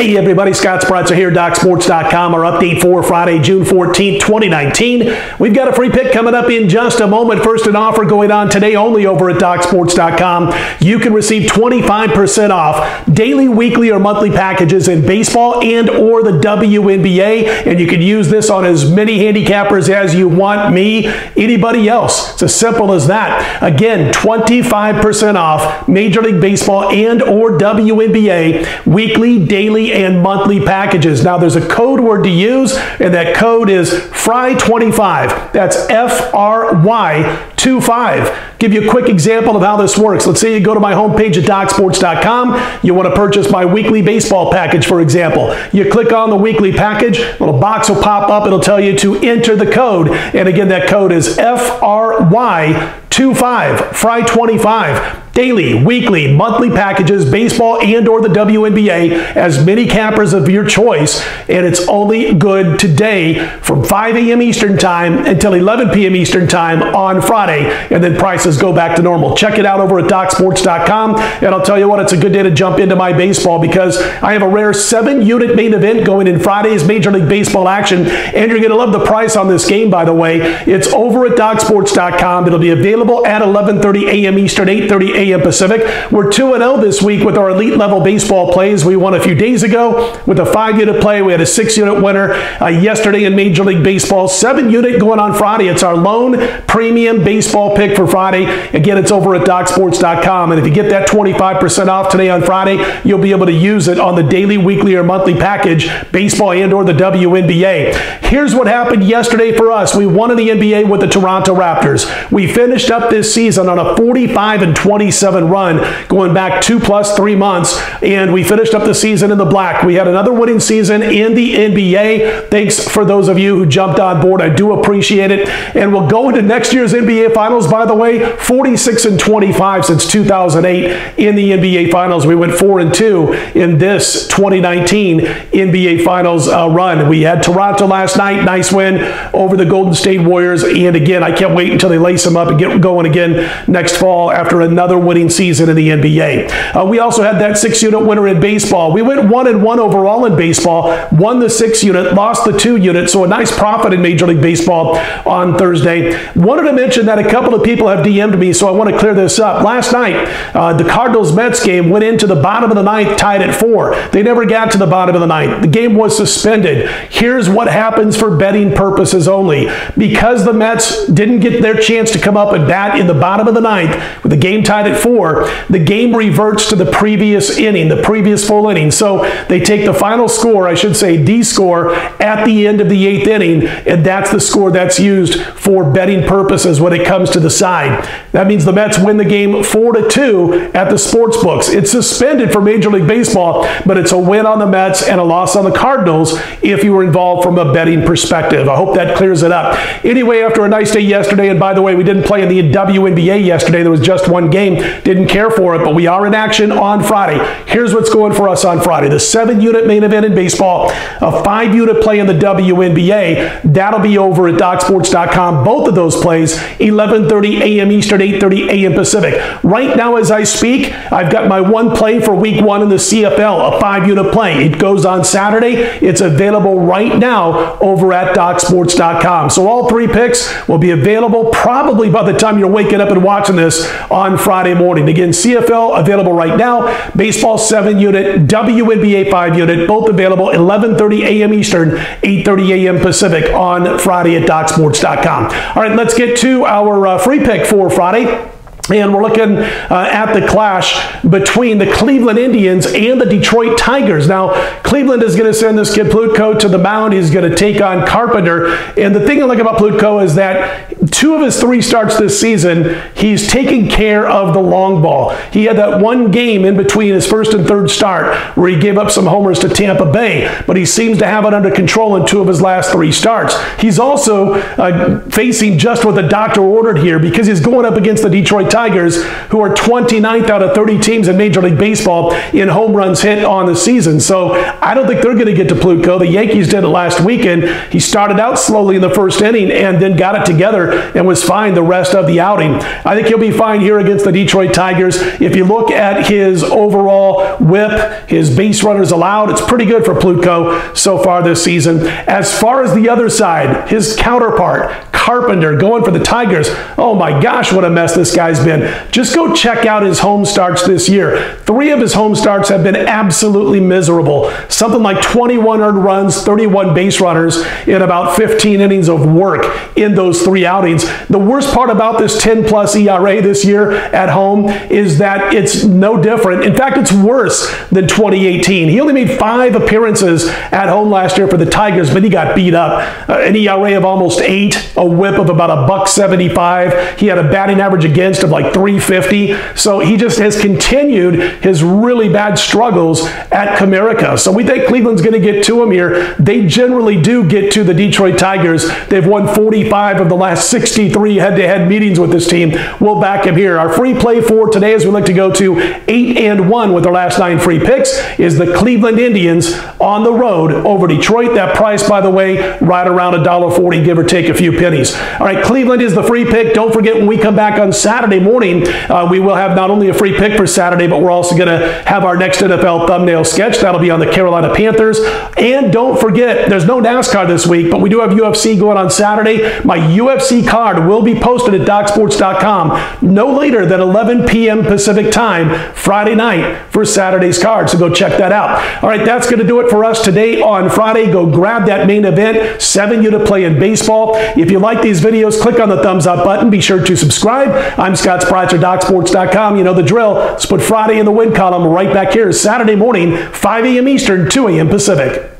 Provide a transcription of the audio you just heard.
Hey everybody, Scott Spreitzer here, at DocSports.com. Our update for Friday, June 14th, 2019. We've got a free pick coming up in just a moment. First, an offer going on today only over at DocSports.com. You can receive 25% off daily, weekly, or monthly packages in baseball and or the WNBA. And you can use this on as many handicappers as you want, me, anybody else. It's as simple as that. Again, 25% off Major League Baseball and or WNBA weekly, daily, and monthly packages. Now, there's a code word to use, and that code is FRY25. That's F R Y 25. Give you a quick example of how this works. Let's say you go to my homepage at DocSports.com. You want to purchase my weekly baseball package, for example. You click on the weekly package, a little box will pop up. It'll tell you to enter the code. And again, that code is FRY25, FRY25 daily, weekly, monthly packages, baseball and or the WNBA, as many campers of your choice, and it's only good today from 5 a.m. Eastern Time until 11 p.m. Eastern Time on Friday, and then prices go back to normal. Check it out over at DocSports.com, and I'll tell you what, it's a good day to jump into my baseball because I have a rare seven-unit main event going in Friday's Major League Baseball action, and you're going to love the price on this game, by the way. It's over at DocSports.com. It'll be available at 11:30 a.m. Eastern, 8:30 a.m. Pacific. We're 2 0 this week with our elite level baseball plays. We won a few days ago with a five unit play. We had a six unit winner uh, yesterday in Major League Baseball. Seven unit going on Friday. It's our lone premium baseball pick for Friday. Again, it's over at DocSports.com. And if you get that 25% off today on Friday, you'll be able to use it on the daily, weekly, or monthly package, baseball and or the WNBA. Here's what happened yesterday for us. We won in the NBA with the Toronto Raptors. We finished up this season on a 45 and 27 run going back two plus three months, and we finished up the season in the black. We had another winning season in the NBA. Thanks for those of you who jumped on board. I do appreciate it. And we'll go into next year's NBA Finals, by the way, 46 and 25 since 2008 in the NBA Finals. We went 4 and 2 in this 2019 NBA Finals uh, run. We had Toronto last night, nice win over the Golden State Warriors. And again, I can't wait until they lace them up and get going again next fall after another winning season in the NBA. Uh, we also had that six unit winner in baseball. We went one and one overall in baseball, won the six unit, lost the two unit, so a nice profit in Major League Baseball on Thursday. Wanted to mention that a couple of people have DM'd me, so I want to clear this up. Last night, uh, the Cardinals Mets game went into the bottom of the ninth, tied at four. They never got to the bottom of the ninth. The game was suspended. Here's what happens for betting purposes only. Because the Mets didn't get their chance to come up and bat in the bottom of the ninth, with the game tied at four, the game reverts to the previous inning, the previous full inning. So they take the final score, I should say D score, at the end of the eighth inning, and that's the score that's used for betting purposes when it comes to the side. That means the Mets win the game 4 to 2 at the sports books. It's suspended for Major League Baseball, but it's a win on the Mets and a loss on the Cardinals if you were involved from a betting perspective. I hope that clears it up. Anyway, after a nice day yesterday, and by the way, we didn't play in the WNBA yesterday, there was just one game, didn't care for it, but we are in action on Friday. Here's what's going for us on Friday the seven unit main event in baseball, a five unit play in the WNBA. That'll be over at DocSports.com. Both of those plays, 11:30 a.m. Eastern, 8:30 a.m. Pacific. Right now, as I speak, I've got my one play for Week One in the CFL, a five-unit play. It goes on Saturday. It's available right now over at DocSports.com. So all three picks will be available probably by the time you're waking up and watching this on Friday morning. Again, CFL available right now. Baseball seven unit, WNBA five unit, both available 11:30 a.m. Eastern, 8:30 a.m. Pacific on Friday at DocSports.com. All right, let's get to our uh, free pick for Friday. And we're looking uh, at the clash between the Cleveland Indians and the Detroit Tigers. Now, Cleveland is going to send this kid Plutko to the mound. He's going to take on Carpenter. And the thing I like about Plutko is that two of his three starts this season, he's taking care of the long ball. He had that one game in between his first and third start where he gave up some homers to Tampa Bay, but he seems to have it under control in two of his last three starts. He's also uh, facing just what the doctor ordered here because he's going up against the Detroit Tigers. Tigers, who are 29th out of 30 teams in Major League Baseball in home runs hit on the season. So I don't think they're going to get to Plutko. The Yankees did it last weekend. He started out slowly in the first inning and then got it together and was fine the rest of the outing. I think he'll be fine here against the Detroit Tigers. If you look at his overall whip, his base runners allowed, it's pretty good for Plutko so far this season. As far as the other side, his counterpart, Carpenter going for the Tigers. Oh my gosh, what a mess this guy's been. Just go check out his home starts this year. Three of his home starts have been absolutely miserable. Something like 21 earned runs, 31 base runners in about 15 innings of work in those three outings. The worst part about this 10 plus ERA this year at home is that it's no different. In fact, it's worse than 2018. He only made five appearances at home last year for the Tigers, but he got beat up. Uh, an ERA of almost eight, a whip of about a buck 75. He had a batting average against of like 350. So he just has continued his really bad struggles at Comerica. So we think Cleveland's going to get to him here. They generally do get to the Detroit Tigers. They've won 45 of the last 63 head-to-head meetings with this team. We'll back him here. Our free play for today, as we like to go to 8 and 1 with our last nine free picks, is the Cleveland Indians on the road over Detroit. That price, by the way, right around $1.40, give or take a few pennies. All right, Cleveland is the free pick. Don't forget when we come back on Saturday morning, uh, we will have not only a free pick for Saturday, but we're also going to have our next NFL thumbnail sketch. That'll be on the Carolina Panthers. And don't forget, there's no NASCAR this week, but we do have UFC going on Saturday. My UFC card will be posted at DocSports.com no later than 11 p.m. Pacific time Friday night for Saturday's card. So go check that out. All right, that's going to do it for us today on Friday. Go grab that main event, 7U to play in baseball. If you like these videos, click on the thumbs up button. Be sure to subscribe. I'm Scott Spreitzer, DocSports.com. You know the drill. Let's put Friday in the win column right back here Saturday morning, 5 a.m. Eastern, 2 a.m. Pacific.